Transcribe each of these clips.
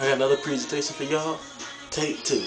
I got another presentation for y'all. Take two.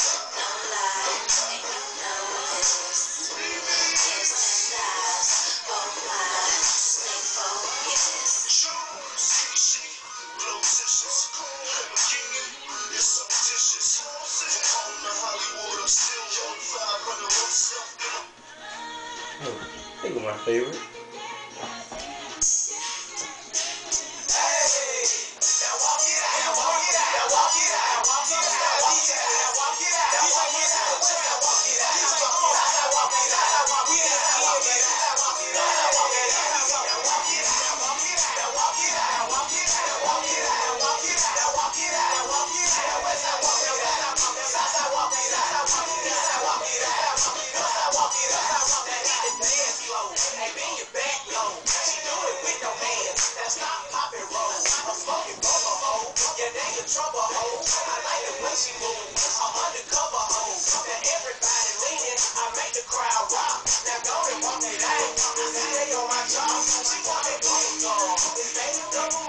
were my favorite. trouble hoe. I like the way she move. I'm undercover hoe. Now everybody leaning, I make the crowd rock. Now go and walk it out. I see they on my job. She want that booty dog. It's baby double.